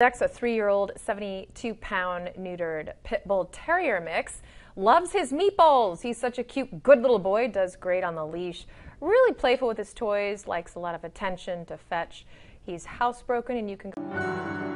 Dex, a three-year-old, 72-pound neutered pit bull terrier mix, loves his meatballs. He's such a cute, good little boy, does great on the leash, really playful with his toys, likes a lot of attention to fetch. He's housebroken and you can...